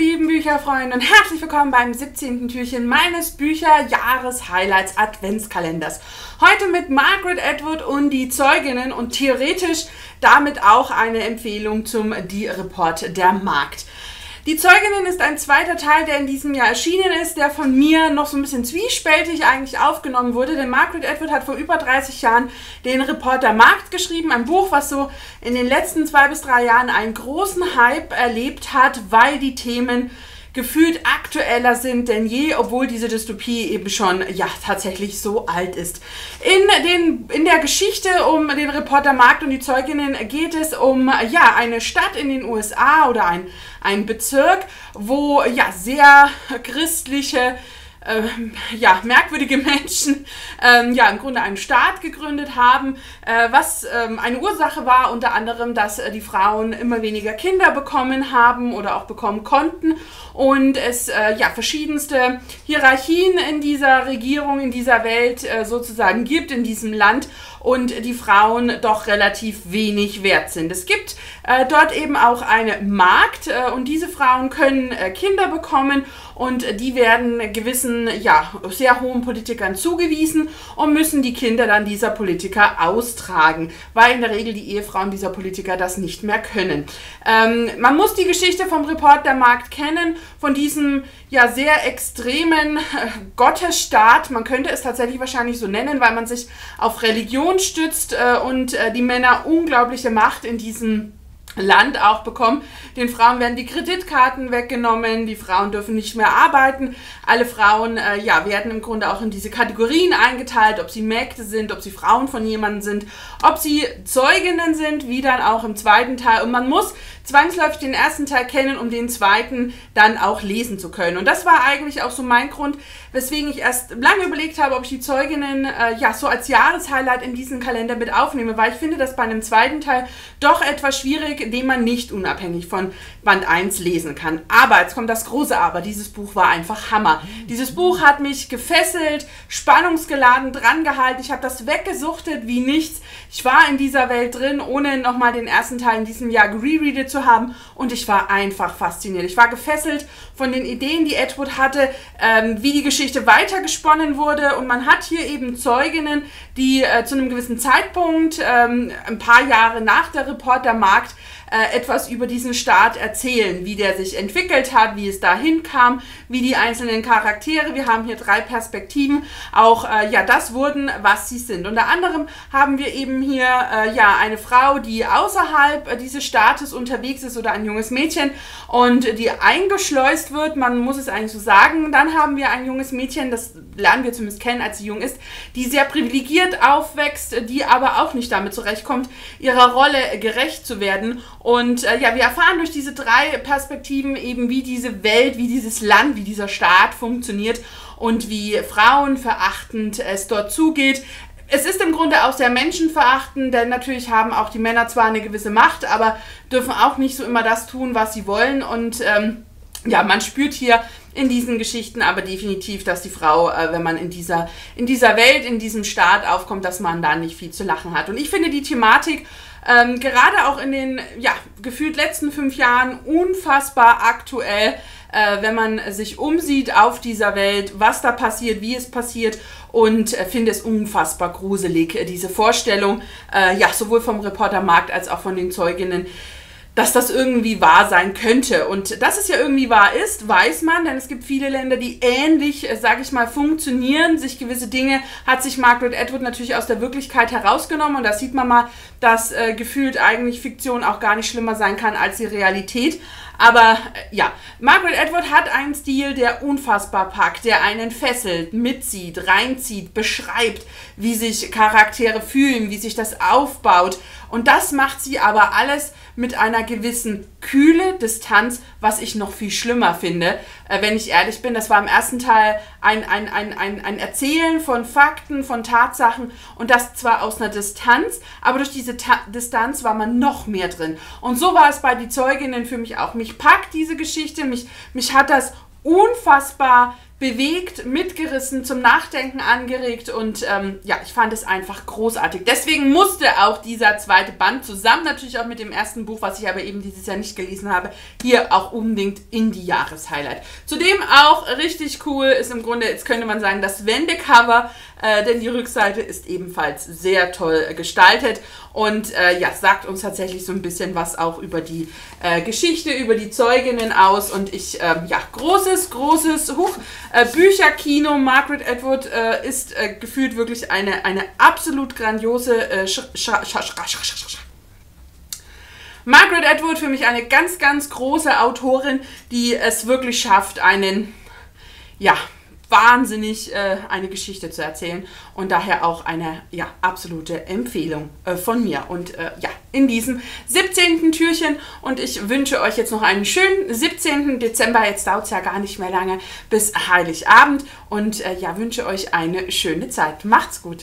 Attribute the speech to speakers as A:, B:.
A: lieben Bücherfreunde und herzlich willkommen beim 17. Türchen meines Bücher-Jahres-Highlights Adventskalenders. Heute mit Margaret Atwood und die Zeuginnen und theoretisch damit auch eine Empfehlung zum Die Report der Markt. Die Zeuginnen ist ein zweiter Teil, der in diesem Jahr erschienen ist, der von mir noch so ein bisschen zwiespältig eigentlich aufgenommen wurde. Denn Margaret Atwood hat vor über 30 Jahren den Reporter Markt geschrieben, ein Buch, was so in den letzten zwei bis drei Jahren einen großen Hype erlebt hat, weil die Themen gefühlt aktueller sind denn je, obwohl diese Dystopie eben schon ja tatsächlich so alt ist. In, den, in der Geschichte um den Reporter Markt und die Zeuginnen geht es um ja eine Stadt in den USA oder ein, ein Bezirk, wo ja sehr christliche ähm, ja, merkwürdige Menschen ähm, ja im Grunde einen Staat gegründet haben, äh, was ähm, eine Ursache war unter anderem, dass äh, die Frauen immer weniger Kinder bekommen haben oder auch bekommen konnten und es äh, ja verschiedenste Hierarchien in dieser Regierung, in dieser Welt äh, sozusagen gibt, in diesem Land und die Frauen doch relativ wenig wert sind. Es gibt äh, dort eben auch eine Markt äh, und diese Frauen können äh, Kinder bekommen und die werden gewissen, ja, sehr hohen Politikern zugewiesen und müssen die Kinder dann dieser Politiker austragen, weil in der Regel die Ehefrauen dieser Politiker das nicht mehr können. Ähm, man muss die Geschichte vom Reporter Markt kennen, von diesem ja sehr extremen äh, Gottesstaat, man könnte es tatsächlich wahrscheinlich so nennen, weil man sich auf Religion stützt äh, und äh, die Männer unglaubliche Macht in diesem Land auch bekommen. Den Frauen werden die Kreditkarten weggenommen, die Frauen dürfen nicht mehr arbeiten. Alle Frauen äh, ja, werden im Grunde auch in diese Kategorien eingeteilt, ob sie Mägde sind, ob sie Frauen von jemandem sind, ob sie Zeuginnen sind, wie dann auch im zweiten Teil. Und man muss zwangsläufig den ersten Teil kennen, um den zweiten dann auch lesen zu können. Und das war eigentlich auch so mein Grund, weswegen ich erst lange überlegt habe, ob ich die Zeuginnen äh, ja so als Jahreshighlight in diesen Kalender mit aufnehme, weil ich finde das bei einem zweiten Teil doch etwas schwierig, den man nicht unabhängig von Band 1 lesen kann. Aber, jetzt kommt das große Aber, dieses Buch war einfach Hammer. Dieses Buch hat mich gefesselt, spannungsgeladen dran gehalten, ich habe das weggesuchtet wie nichts. Ich war in dieser Welt drin, ohne nochmal den ersten Teil in diesem Jahr gerereadet zu haben und ich war einfach fasziniert. Ich war gefesselt von den Ideen, die Edward hatte, ähm, wie die Geschichte weitergesponnen wurde und man hat hier eben Zeuginnen, die äh, zu einem gewissen Zeitpunkt, ähm, ein paar Jahre nach der Reportermarkt, äh, etwas über diesen Staat erzählen, wie der sich entwickelt hat, wie es dahin kam, wie die einzelnen Charaktere, wir haben hier drei Perspektiven, auch äh, ja das wurden, was sie sind. Unter anderem haben wir eben hier äh, ja eine Frau, die außerhalb dieses Staates unterwegs ist oder ein junges Mädchen und die eingeschleust wird, man muss es eigentlich so sagen. Dann haben wir ein junges Mädchen, das lernen wir zumindest kennen, als sie jung ist, die sehr privilegiert aufwächst, die aber auch nicht damit zurechtkommt, ihrer Rolle gerecht zu werden und äh, ja, wir erfahren durch diese drei Perspektiven eben, wie diese Welt, wie dieses Land, wie dieser Staat funktioniert und wie frauenverachtend es dort zugeht. Es ist im Grunde auch sehr menschenverachtend, denn natürlich haben auch die Männer zwar eine gewisse Macht, aber dürfen auch nicht so immer das tun, was sie wollen. Und ähm, ja, man spürt hier in diesen Geschichten aber definitiv, dass die Frau, äh, wenn man in dieser, in dieser Welt, in diesem Staat aufkommt, dass man da nicht viel zu lachen hat. Und ich finde die Thematik ähm, gerade auch in den ja, gefühlt letzten fünf Jahren unfassbar aktuell, äh, wenn man sich umsieht auf dieser Welt, was da passiert, wie es passiert und äh, finde es unfassbar gruselig, äh, diese Vorstellung, äh, ja, sowohl vom Reportermarkt als auch von den Zeuginnen dass das irgendwie wahr sein könnte. Und dass es ja irgendwie wahr ist, weiß man, denn es gibt viele Länder, die ähnlich, äh, sage ich mal, funktionieren. Sich gewisse Dinge hat sich Margaret Atwood natürlich aus der Wirklichkeit herausgenommen. Und da sieht man mal, dass äh, gefühlt eigentlich Fiktion auch gar nicht schlimmer sein kann als die Realität. Aber äh, ja, Margaret Atwood hat einen Stil, der unfassbar packt, der einen fesselt, mitzieht, reinzieht, beschreibt, wie sich Charaktere fühlen, wie sich das aufbaut. Und das macht sie aber alles mit einer gewissen kühle Distanz, was ich noch viel schlimmer finde, äh, wenn ich ehrlich bin. Das war im ersten Teil ein, ein, ein, ein, ein Erzählen von Fakten, von Tatsachen und das zwar aus einer Distanz, aber durch diese Ta Distanz war man noch mehr drin. Und so war es bei die Zeuginnen für mich auch. Mich packt diese Geschichte, mich, mich hat das unfassbar bewegt, mitgerissen, zum Nachdenken angeregt und ähm, ja, ich fand es einfach großartig. Deswegen musste auch dieser zweite Band zusammen natürlich auch mit dem ersten Buch, was ich aber eben dieses Jahr nicht gelesen habe, hier auch unbedingt in die Jahreshighlight. Zudem auch richtig cool ist im Grunde, jetzt könnte man sagen, das Wendecover, äh, denn die Rückseite ist ebenfalls sehr toll äh, gestaltet. Und äh, ja, sagt uns tatsächlich so ein bisschen was auch über die äh, Geschichte, über die Zeuginnen aus. Und ich, ähm, ja, großes, großes, huch, äh, Bücherkino, Margaret Atwood äh, ist gefühlt wirklich eine, eine absolut grandiose äh, Sch Sch Sch Margaret Atwood für mich eine ganz, ganz große Autorin, die es wirklich schafft, einen, ja, wahnsinnig äh, eine Geschichte zu erzählen und daher auch eine ja, absolute Empfehlung äh, von mir. Und äh, ja, in diesem 17. Türchen und ich wünsche euch jetzt noch einen schönen 17. Dezember. Jetzt dauert es ja gar nicht mehr lange bis Heiligabend und äh, ja, wünsche euch eine schöne Zeit. Macht's gut!